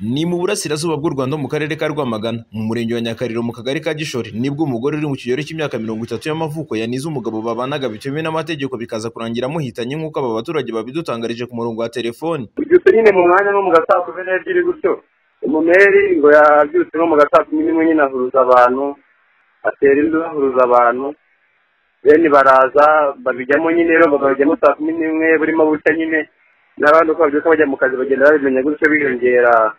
Ni mu burasirazuba bw'u Rwanda mu karere ka Rwamagana mu murenge wa Nyakariro mu kagari ka Gishori ni bwo umugore uri mu kigero cy'imyaka mirongo itatu y'amavuko yanize umugabo babanaga bitemewe n'amategeko bikaza kurangira amuhitanye nk'uko aba baturage babidutangarije ku murongo wa telefoni. Byutse nyine mu mwanya nko mu gasaa kumi n'ebyiri gutyo? Umumeri ngo yabyutse nko mu gasaa kumi n'imwe nyine ahuruza abantu atera inzu ahuruza abantu. Bene baraza babijyamo nyine rero babijyamo saa kumi n'imwe burimo bucya nyine. N'abandi uko babyuka bajya mu kazi bagenda babimenya gutyo biyongera.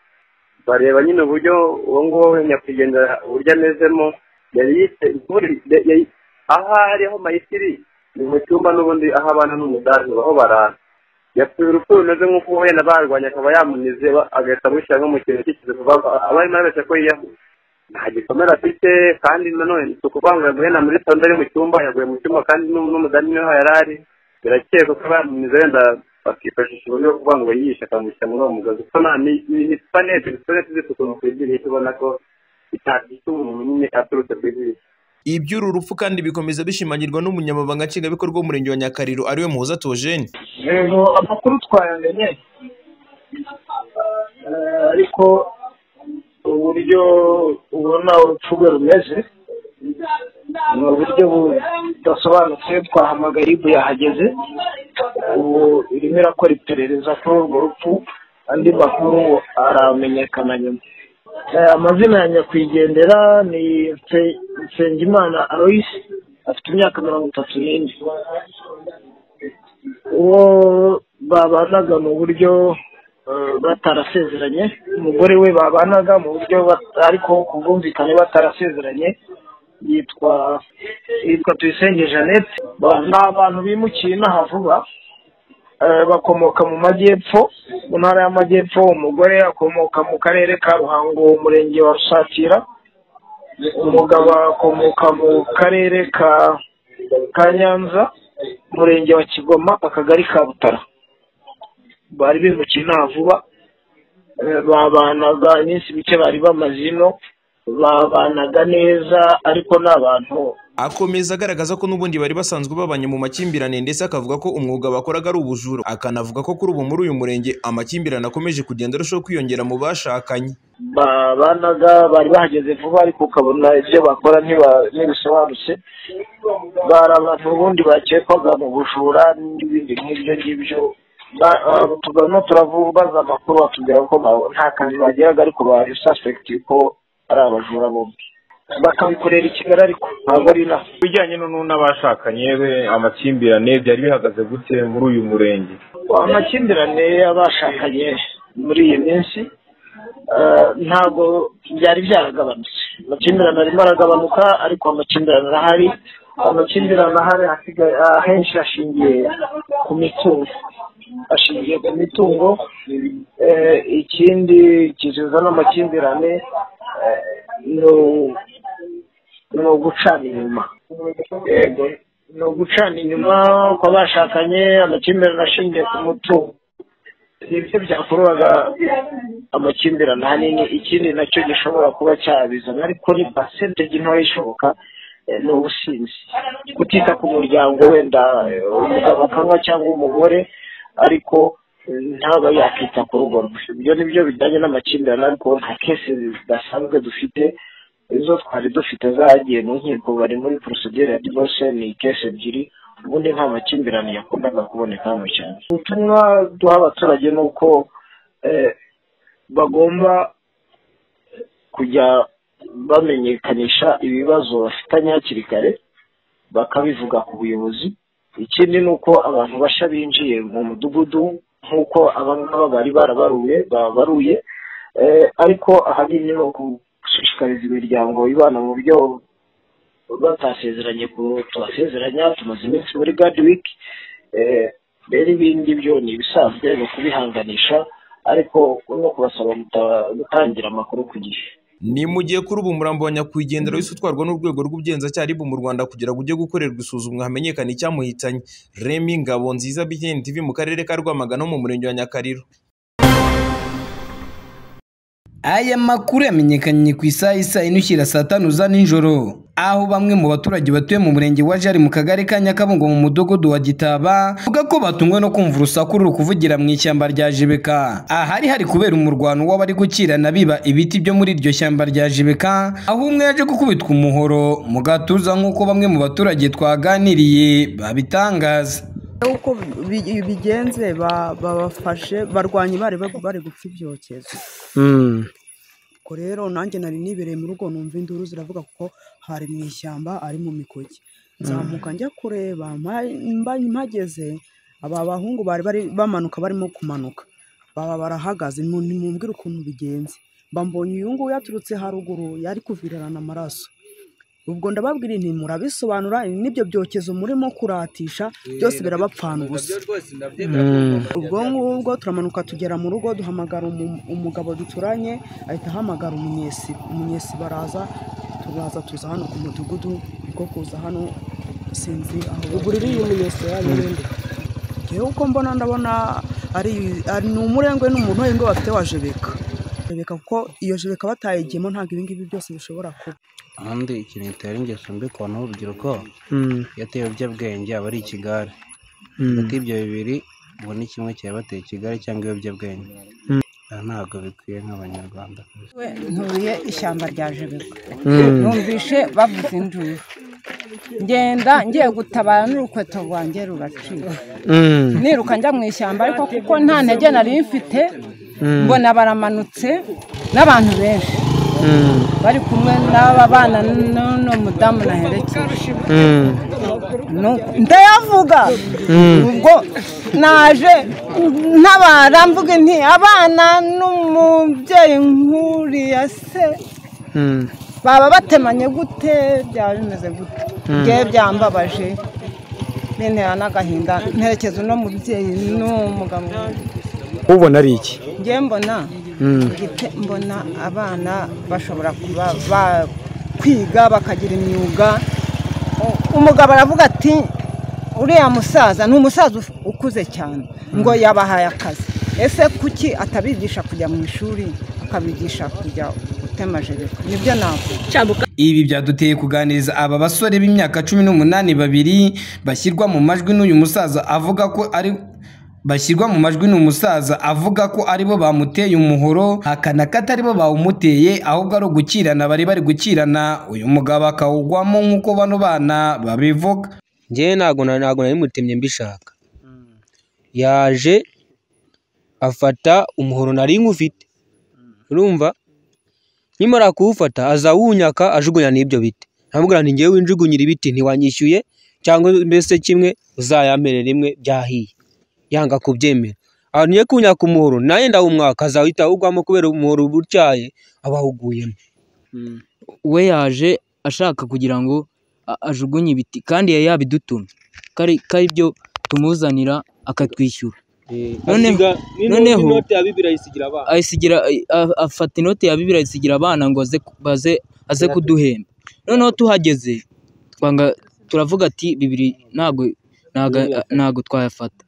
Bareba nyine uburyo uwo nguwo nyakwigendera uburyo amezemo yari yise aho ari aho mayisiri ni mu cyumba n'ubundi aho abana n'umudazi aho barara. Yapfuye urupfu rumeze nk'uko wenda barwanya akaba yamunize agahita amushyira nko mu kintu cy'ikizu aba arimo arabeshya ko yiyahuye nta gikomere afite kandi nanone si ukuvuga ngo na muri sonda ari mu cyumba yaguye mu cyumba kandi n'umudamu ni ho yari ari birakekwa ko bamunize wenda bakifashisha uburyo bwo kuvuga ngo yiyishe akamushyira muri uwo mugozi kuko nta ni supanete supanete zifite ukuntu ku idirishya ubona ko itakita umuntu nyine aturutse ku idirishya iby'uru rupfu kandi bikomeza bishimangirwa n'umunyamabanga nshingwabikorwa w'umurenge wa Nyakariro ari we Muhoza Theogene rero amakuru twayamenye ariko uburyo ubona urupfu rwe rumeze ni uburyo budasobanutse twahamagaye ibu yahageze. Ubu irimo irakora iperereza kuri urwo rupfu andi makuru aramenyekana nyuma. Amazina ya nyakwigendera ni nsengimana aloyce afite imyaka mirongo itatu n'ine. Uwo babanaga mu buryo batarasezeranye. Umugore we babanaga mu buryo ariko ku bwumvikane batarasezeranye. Yitwa yitwa tuyisenge jeannette. Ni abantu bimukiye inaha vuba. Bakomoka mu majyepfo mu ntara y'amajyepfo umugore akomoka mu karere ka ruhango umurenge wa rusatira. Umugabo akomoka mu karere ka nyanza umurenge wa kigoma akagari ka butara. Bari bimukiye inaha vuba. Babanaga iminsi mike bari bamaze ino. Babanaga neza ariko ni abantu akomeza agaragaza ko n'ubundi bari basanzwe babanye mu makimbirane ndetse akavuga ko umwuga bakoraga ari ubujura. Akanavuga ko kuri ubu muri uyu murenge amakimbirane akomeje kugenda arushaho kwiyongera mu bashakanye. Babanaga bari bahageze vuba ariko ukabona ibyo bakora ntibisobanutse bari abantu ubundi bakekwaga mu bujura n'ibindi nk'ibyo ngibyo. Tugana turavubaza amakuru batubwira ko nta kazi bageraga ariko bari suspect ko ari abajura bombi. Bakabikorera i kigali ariko ntabwo ari inaha ibijyanye n'abashakanye we amakimbirane byari bihagaze gute muri uyu murenge? Amakimbirane y'abashakanye muri iyi minsi ntabwo byari byaragabanutse. Amakimbirane arimo aragabanuka ariko amakimbirane arahari. Amakimbirane ahari ahenshi ashingiye ku mitungo. Ashingiye ku mitungo ikindi kiziza n'amakimbirane ni ugucana inyuma. Ni ugucana inyuma kw'abashakanye amakimbirane ashingiye ku mutungo. Nibyo byakururaga amakimbirane ahanini ikindi na cyo gishobora kuba cyabizana ariko ni pasentegi ntoya ishoboka ni ubusinzi. Kutita ku muryango wenda umugabo akanywa cyangwa umugore ariko ntaba yakita ku rugo rwe ibyo ni byo bijyanye n'amakimbirane ariko nta kese zidasanzwe dufite. Izo twari dufite zagiye mu nkiko bari muri porosidire ya divorce ni kese ebyiri. Ubundi nta makimbirane yakundaga kuboneka hano cyane. Ubutumwa duha abaturage ni uko bagomba kujya bamenyekanisha ibibazo bafitanye hakiri kare bakabivuga ku buyobozi. Ikindi ni uko abantu bashya binjiye mu mudugudu nk'uko abangaba bari barabaruye babaruye. Ariko ahanini ni gushishikariza imiryango ibana mu buryo batasezeranye tubasezeranya tumaze iminsi muri gadi wiki rero ibindi byo ni ibisanzwe ni ukubihanganisha ariko no kubasaba gutangira amakuru ku gihe. Ni mu gihe kuri ubu umurambo wa nyakwigendera wese utwarwa n'urwego rw'ubugenzacyaha ribu mu rwanda kugira ngo ujye gukorerwa isuzumwa hamenyekane icyamuhitanye remi ngabo nziza btn tv mu karere ka rwamagana mu murenge wa nyakariro. Aya makuru yamenyekanye ku isaha isa ine ushyira saa tanu za nijoro. Aho bamwe mu baturage batuye mu murenge wa Jari mu kagari ka Nyakabungo mu mudugudu wa Gitaba bavuga ko batumwe no kumva urusaku ruri kuvugira mu ishyamba rya Jibeka. Ahari hari kubera umurwano w'abari gukirana biba ibiti byo muri iryo shyamba rya Jibeka aho umwe yaje gukubitwa umuhoro. Mu gatuza nk'uko bamwe mu baturage twaganiriye babitangaza. Uko bi- bigenze ba- babafashe barwanya bari bari gupfa ibyokezo. Ubwo rero nanjye nari nibereye mu rugo numva induru ziravuga kuko hari mu ishyamba ari mu mikoki. Nzamuka njya kureba mpageze. Aba bahungu bari bari bamanuka barimo kumanuka. Baba barahagaze mu- nimumbwire ukuntu bigenze. Mba mbonye uyu nguyu yaturutse haruguru yari kuvirirana amaraso. Ubwo ndababwira nti murabisobanura n'ibyo byokezo murimo kuratisha byose birabapfana ubusa. ubwo ngubwo turamanuka tugera mu rugo duhamagara umu- umugabo duturanye ahita ahamagara umunyesi umunyesi baraza turaza tuza hano ku mudugudu niko kuza hano sinzi aho ugurira iyi munyesi y'abandi ngewe uko mbona ndabona ari ari- ni umurengwe n'umuntu w'ingo bafite wa jebeka. Jebeka kuko iyo jebeka batayigiyemo ntabwo ibi ngibi byose bishobora kuba. Ahandi ikintu gitera ingeso mbi ku bantu b'urubyiruko. Iyo ateye ibiyobyabwenge aba ari ikigare hagati y'ibyo bibiri ubu ni kimwe cyabateye ikigare cyangwa ibiyobyabwenge. Aha ntabwo bikwiye nk'abanyarwanda. We ntuye ishyamba rya jebeka numvishe bavuza induru. Ngenda ngiye gutabara n'urukweto rwanjye ruracika niruka njya mu ishyamba ariko kuko nta ntege nari mfite mbona baramanutse n'abantu benshi. Bari kumwe n'aba bana n'uno mudamu naherekeje Nuko ndayavuga ubwo naje ntabara mvuga nti abana n'umubyeyi nk'uriya se. Baba batemanye gute? Byaba bimeze gute? Ngewe byambabaje. Bintera n'agahinda nterekeza uno mubyeyi n'umugabo ubona ari iki? Ngewe mbona. Mbona abana bashobora kuba bakwiga bakagira imyuga. Umugabo aravuga ati uriya musaza ni umusaza ukuze cyane. Ngo yabahaye akazi. Ese kuki atabigisha kujya mu ishuri akabigisha kujya gutema jereka ni byo navuga. Ibi byaduteye kuganiriza aba basore b'imyaka cumi n'umunani babiri bashyirwa mu majwi n'uyu musaza avuga ko ari bashyirwa mu majwi n'umusaza avuga ko ari bo bamuteye umuhoro hakana ko atari bo bawumuteye ahubwo ari ugukirana bari bari gukirana. Uyu mugabo akawugwamo nk'uko bano bana babivuga. Njyewe ntabwo na- ntabwo nari mutemye mbishaka. Yaje afata umuhoro nari nk'ufite. Urumva? Nkimara kuwufata aza awunyaka ajugunya n'ibyo biti. Ntamubwira nti ngewe winjugunyira ibiti ntiwanyishyuye cyangwa mbese kimwe uzayamere rimwe byahiye. Yanga kubyemera. Ahantu ngiye kunyaka umuhoro nawe ndawumwaka azahita awugwamo kubera umuhoro uba utyaye aba awuguyemo. We yaje ashaka kugira ngo ajugunye ibiti kandi yari yabidutumye. Ko ari byo tumuzanira akatwishyura. Noneho- n'ino- noneho afata inoti ya bibiri ayisigira abana ngo aze kuduhemba. Noneho tuhageze twanga turavuga ati bibiri ntabwo twayafata.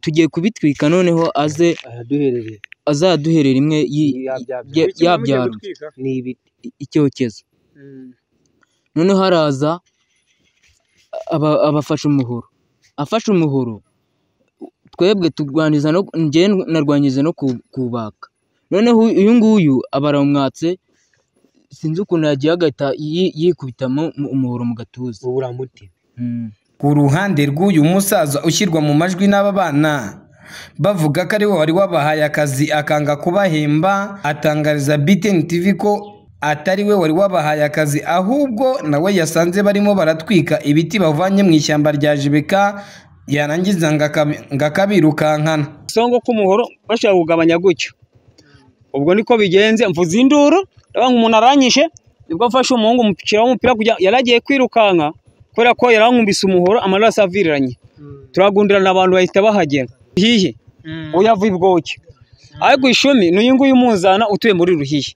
Tugiye kubitwika noneho aze azaduherera imwe yi- ya- yabyarwa ni ibiti icyokezo. Noneho haraza aba- abafashe umuhoro. Afashe umuhoro twebwe turwaniza no njyewe narwanyije no ku- kubaka. Noneho uyu nguyu aba aramwatse sinzi ukuntu yagiye agahita yi- yikubitamo mu- umuhoro mu gatuza. Ubu ku ruhande rw'uyu musaza ushyirwa mu majwi n'aba bana bavuga ko ari we wari wabahaye akazi akanga kubahemba atangariza BTN TV ko atari we wari wabahaye akazi ahubwo nawe yasanze barimo baratwika ibiti bavanye mu ishyamba rya Jibeka yarangiza ngo akabi- ngo akabirukankana. Songo k'umuhoro bashaka kugabanya gutyo. Ubwo niko bigenze mvuze induru ndabona umuntu aranyishe ni bwo mfashe umuhungu umupira kugira yari agiye kwirukanka. Kubera ko yari ankumbise umuhoro amaraso aviriranye turagundirana abantu bahita bahagera hihi? Uyu avuye ibwoki ariko ishumi ni uyu nguyu umuzana utuye muri ruhihi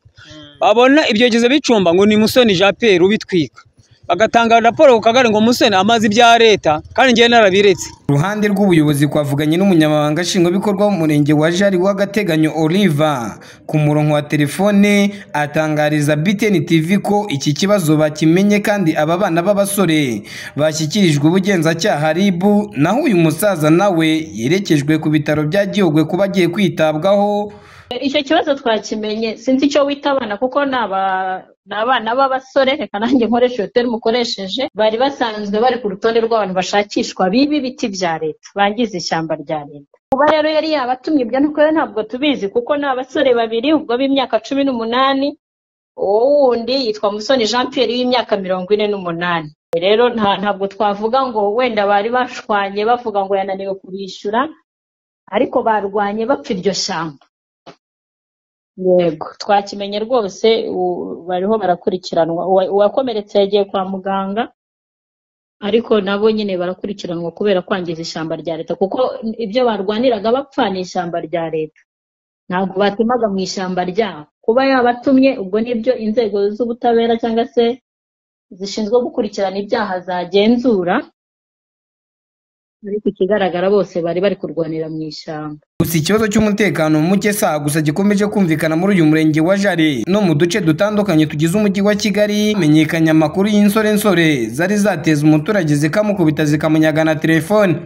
babona ibyogezo bicumba ngo ni musoni jean pierre ubitwika. Bagatanga raporo ku kagari ngo musene amazi ibya leta kandi njyewe narabiretse. Uruhande rw'ubuyobozi twavuganye n'umunyamabanga nshingwabikorwa w'umurenge wa Jari w'agateganyo Oliva. Ku murongo wa telefone atangariza BTN TV ko iki kibazo bakimenye kandi aba bana b'abasore bashyikirijwe ubugenzacyaha RIB naho uyu musaza nawe yerekejwe ku bitaro bya Gihogwe kuba agiye kwitabwaho. Icyo kibazo twakimenye sinzi icyo wita abana kuko ni aba- ni abana b'abasore reka nanjye nkoresha iyo ukoresheje bari basanzwe bari ku rutonde rw'abantu bashakishwa biba ibiti bya leta bangiza ishyamba rya leta. Kuba rero yari yabatumye ibyo nuko ntabwo tubizi kuko ni abasore babiri ubwo b'imyaka cumi n'umunani uwo wundi yitwa musoni jean pierre w'imyaka mirongo ine n'umunani. Rero nta- ntabwo twavuga ngo wenda bari bashwanye bavuga ngo yananiwe kubishyura ariko barwanye bapfa iryo shyamba. Yego twakimenye rwose bariho barakurikiranwa. Uwa- uwakomeretse yagiye kwa muganga ariko nabo nyine barakurikiranwa kubera kwangiza ishyamba rya leta. Kuko ibyo barwaniraga bapfa ni ishyamba rya leta. Ntabwo batumaga mu ishyamba ryabo kuba yabatumye ubwo ni byo inzego z'ubutabera cyangwa se zishinzwe gukurikirana ibyaha zagenzura ariko ikigaragara bose bari bari kurwanira mu ishyamba. Gusa ikibazo cy'umutekano muke saa gusa gikomeje kumvikana muri uyu murenge wa Jari no mu duce dutandukanye tugize umujyi wa Kigali menyekanye amakuru y'insorensore zari zateza umuturage zikamukubita zikamunyaga na telefone.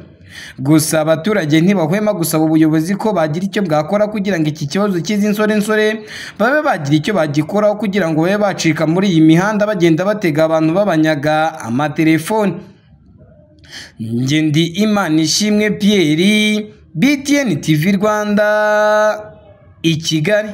Gusa abaturage ntibahwema gusaba ubuyobozi ko bagira icyo bwakora kugira ngo iki kibazo cy'izi nsorensore babe bagira icyo bagikoraho kugira ngo babe bacika muri iyi mihanda bagenda batega abantu babanyaga amatelefone njye imana ishimwe Pierre BTN TV Rwanda i Kigali.